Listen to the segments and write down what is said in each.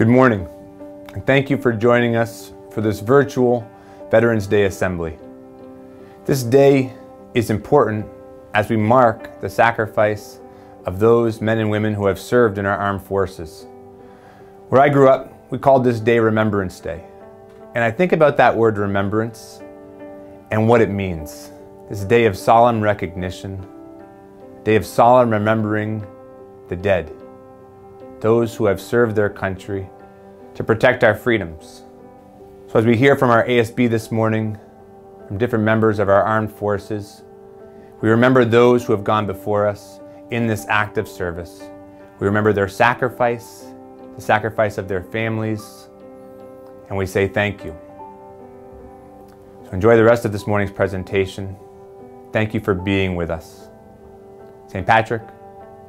Good morning, and thank you for joining us for this virtual Veterans Day Assembly. This day is important as we mark the sacrifice of those men and women who have served in our armed forces. Where I grew up, we called this day Remembrance Day. And I think about that word remembrance and what it means. This day of solemn recognition, day of solemn remembering the dead, those who have served their country to protect our freedoms. So, as we hear from our ASB this morning, from different members of our armed forces, we remember those who have gone before us in this act of service. We remember their sacrifice, the sacrifice of their families, and we say thank you. So enjoy the rest of this morning's presentation. Thank you for being with us. St. Patrick,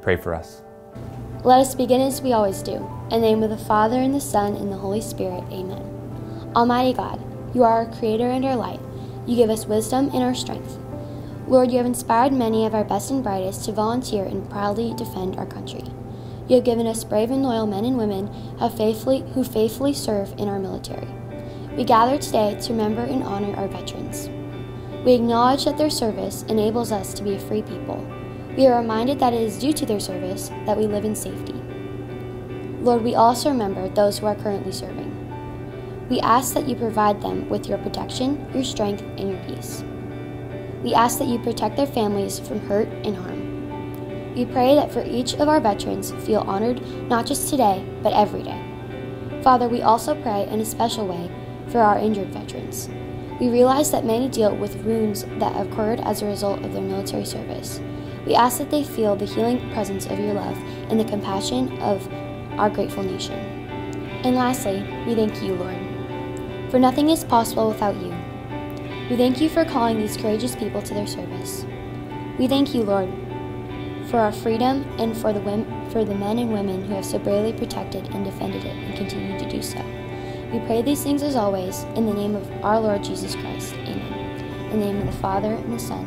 pray for us. Let us begin as we always do. In the name of the Father, and the Son, and the Holy Spirit. Amen. Almighty God, you are our Creator and our light. You give us wisdom and our strength. Lord, you have inspired many of our best and brightest to volunteer and proudly defend our country. You have given us brave and loyal men and women who faithfully, who faithfully serve in our military. We gather today to remember and honor our veterans. We acknowledge that their service enables us to be a free people. We are reminded that it is due to their service that we live in safety. Lord, we also remember those who are currently serving. We ask that you provide them with your protection, your strength, and your peace. We ask that you protect their families from hurt and harm. We pray that for each of our veterans feel honored not just today, but every day. Father, we also pray in a special way for our injured veterans. We realize that many deal with wounds that occurred as a result of their military service. We ask that they feel the healing presence of your love and the compassion of our grateful nation. And lastly, we thank you, Lord. For nothing is possible without you. We thank you for calling these courageous people to their service. We thank you, Lord, for our freedom and for the, women, for the men and women who have so bravely protected and defended it and continue to do so. We pray these things as always in the name of our Lord Jesus Christ. Amen. In the name of the Father, and the Son,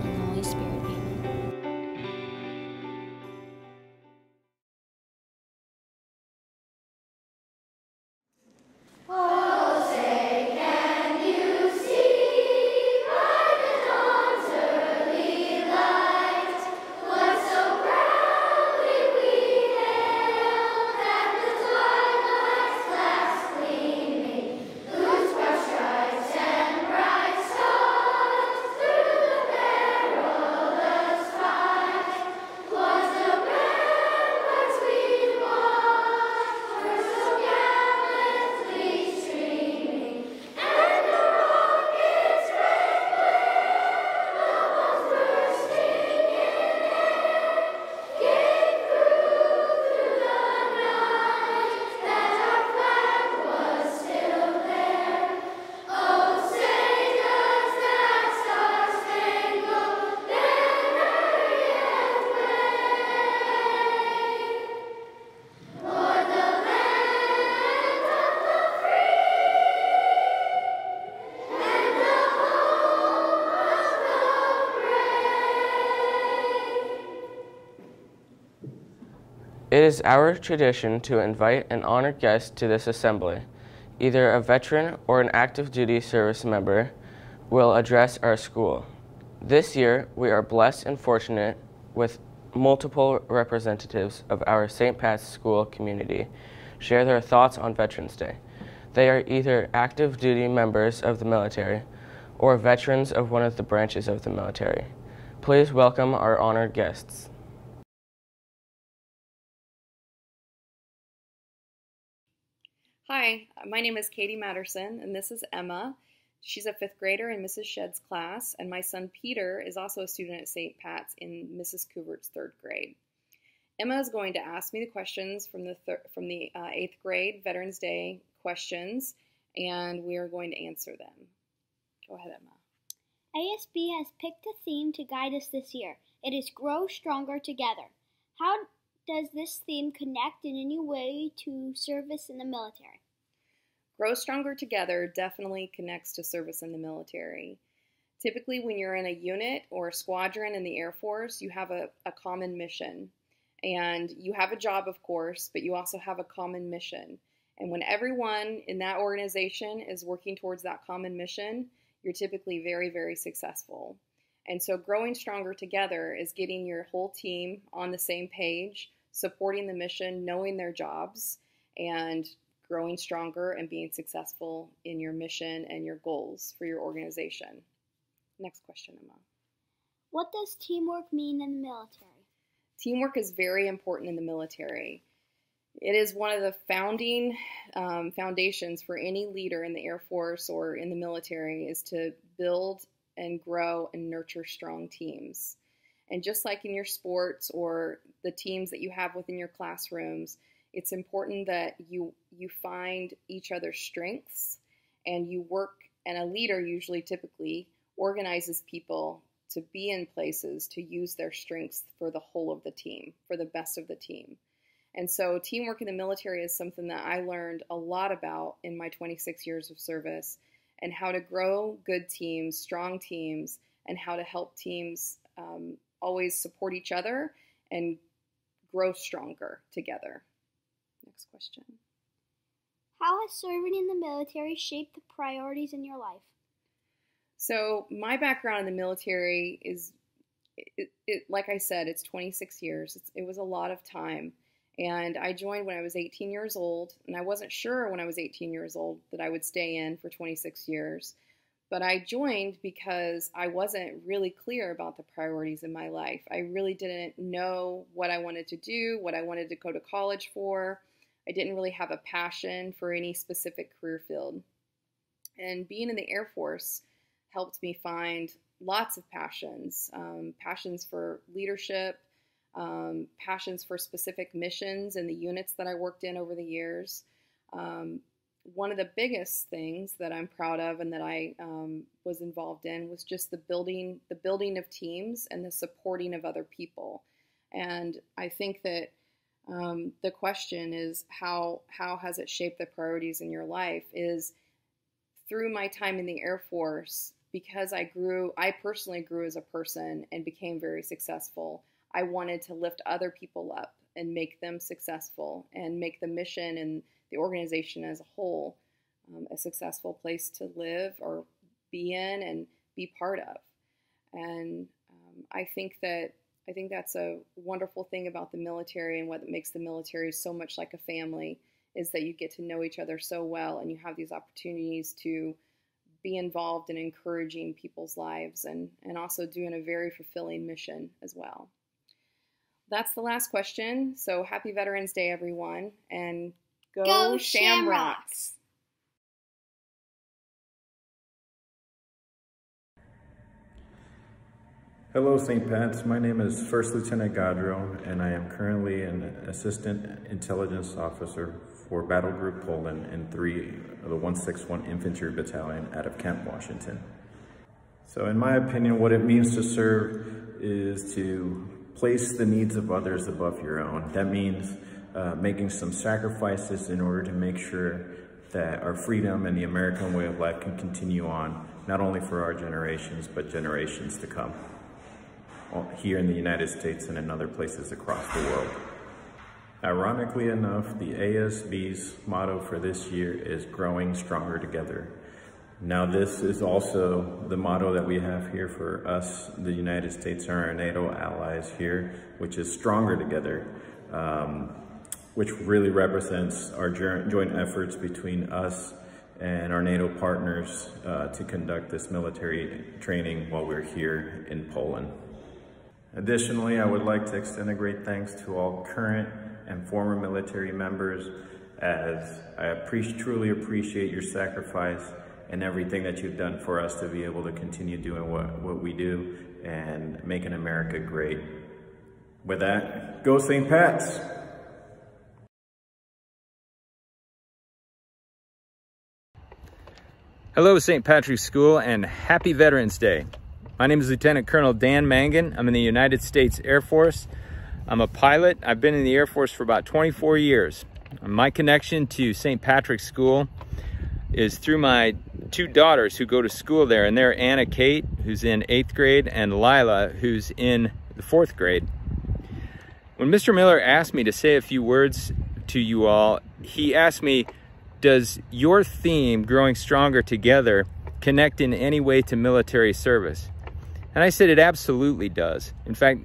It is our tradition to invite an honored guest to this assembly. Either a veteran or an active duty service member will address our school. This year, we are blessed and fortunate with multiple representatives of our St. Pat's School community share their thoughts on Veterans Day. They are either active duty members of the military or veterans of one of the branches of the military. Please welcome our honored guests. Hi, my name is Katie Matterson, and this is Emma. She's a fifth grader in Mrs. Shedd's class, and my son Peter is also a student at St. Pat's in Mrs. Couvert's third grade. Emma is going to ask me the questions from the from the uh, eighth grade Veterans Day questions, and we are going to answer them. Go ahead, Emma. ASB has picked a theme to guide us this year. It is Grow Stronger Together. How does this theme connect in any way to service in the military? Grow Stronger Together definitely connects to service in the military. Typically, when you're in a unit or a squadron in the Air Force, you have a, a common mission. And you have a job, of course, but you also have a common mission. And when everyone in that organization is working towards that common mission, you're typically very, very successful. And so, growing stronger together is getting your whole team on the same page, supporting the mission, knowing their jobs, and growing stronger and being successful in your mission and your goals for your organization. Next question, Emma. What does teamwork mean in the military? Teamwork is very important in the military. It is one of the founding um, foundations for any leader in the Air Force or in the military is to build and grow and nurture strong teams. And just like in your sports or the teams that you have within your classrooms, it's important that you you find each other's strengths and you work and a leader usually typically organizes people to be in places to use their strengths for the whole of the team, for the best of the team. And so, teamwork in the military is something that I learned a lot about in my 26 years of service and how to grow good teams, strong teams, and how to help teams um, always support each other and grow stronger together. Next question. How has serving in the military shaped the priorities in your life? So, my background in the military is, it, it, like I said, it's 26 years. It's, it was a lot of time. And I joined when I was 18 years old, and I wasn't sure when I was 18 years old that I would stay in for 26 years. But I joined because I wasn't really clear about the priorities in my life. I really didn't know what I wanted to do, what I wanted to go to college for. I didn't really have a passion for any specific career field. And being in the Air Force helped me find lots of passions um, passions for leadership, um, passions for specific missions and the units that I worked in over the years. Um, one of the biggest things that I'm proud of and that I um, was involved in was just the building, the building of teams and the supporting of other people. And I think that um, the question is how how has it shaped the priorities in your life? Is through my time in the Air Force, because I grew, I personally grew as a person and became very successful. I wanted to lift other people up and make them successful and make the mission and the organization as a whole um, a successful place to live or be in and be part of. And um, I think that I think that's a wonderful thing about the military and what makes the military so much like a family is that you get to know each other so well and you have these opportunities to be involved in encouraging people's lives and, and also doing a very fulfilling mission as well that's the last question. So happy Veterans Day, everyone, and go, go Shamrocks. Hello, St. Pat's. My name is First Lieutenant Gadro, and I am currently an Assistant Intelligence Officer for Battle Group Poland in 3 of the 161 Infantry Battalion out of Camp Washington. So in my opinion, what it means to serve is to place the needs of others above your own. That means uh, making some sacrifices in order to make sure that our freedom and the American way of life can continue on, not only for our generations, but generations to come, here in the United States and in other places across the world. Ironically enough, the ASB's motto for this year is growing stronger together. Now this is also the motto that we have here for us, the United States and our NATO allies here, which is stronger together, um, which really represents our joint efforts between us and our NATO partners uh, to conduct this military training while we're here in Poland. Additionally, I would like to extend a great thanks to all current and former military members as I truly appreciate your sacrifice and everything that you've done for us to be able to continue doing what, what we do and making America great. With that, go St. Pat's! Hello, St. Patrick's School, and happy Veterans Day. My name is Lieutenant Colonel Dan Mangan. I'm in the United States Air Force. I'm a pilot. I've been in the Air Force for about 24 years. My connection to St. Patrick's School is through my two daughters who go to school there, and they're Anna Kate, who's in eighth grade, and Lila, who's in the fourth grade. When Mr. Miller asked me to say a few words to you all, he asked me does your theme, Growing Stronger Together, connect in any way to military service? And I said it absolutely does. In fact,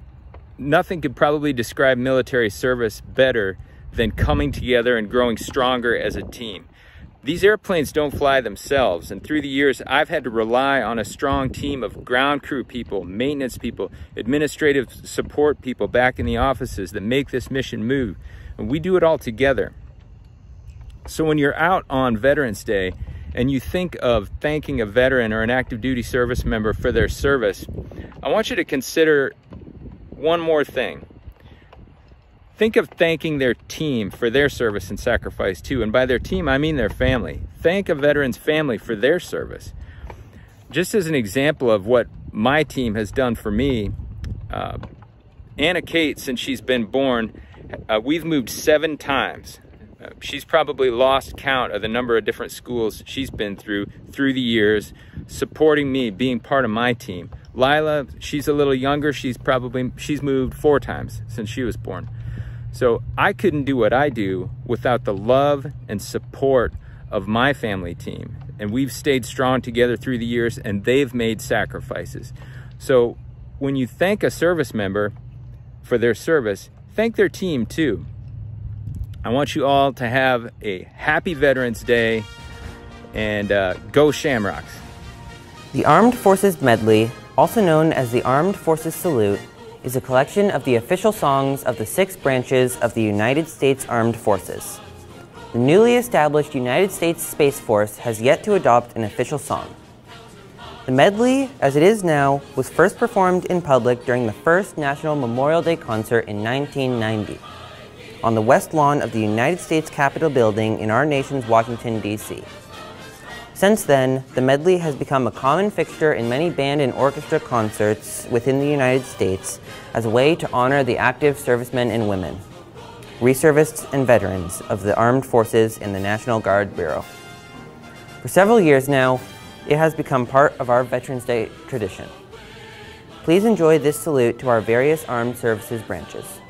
nothing could probably describe military service better than coming together and growing stronger as a team. These airplanes don't fly themselves, and through the years, I've had to rely on a strong team of ground crew people, maintenance people, administrative support people back in the offices that make this mission move. And we do it all together. So when you're out on Veterans Day and you think of thanking a veteran or an active duty service member for their service, I want you to consider one more thing. Think of thanking their team for their service and sacrifice too. And by their team, I mean their family. Thank a veteran's family for their service. Just as an example of what my team has done for me, uh, Anna Kate, since she's been born, uh, we've moved seven times. Uh, she's probably lost count of the number of different schools she's been through through the years, supporting me, being part of my team. Lila, she's a little younger. She's probably she's moved four times since she was born. So I couldn't do what I do without the love and support of my family team. And we've stayed strong together through the years and they've made sacrifices. So when you thank a service member for their service, thank their team too. I want you all to have a happy Veterans Day and uh, go Shamrocks. The Armed Forces Medley, also known as the Armed Forces Salute, is a collection of the official songs of the six branches of the United States Armed Forces. The newly established United States Space Force has yet to adopt an official song. The medley, as it is now, was first performed in public during the first National Memorial Day concert in 1990 on the west lawn of the United States Capitol building in our nation's Washington, D.C. Since then, the medley has become a common fixture in many band and orchestra concerts within the United States as a way to honor the active servicemen and women, reservists and veterans of the armed forces and the National Guard Bureau. For several years now, it has become part of our Veterans Day tradition. Please enjoy this salute to our various armed services branches.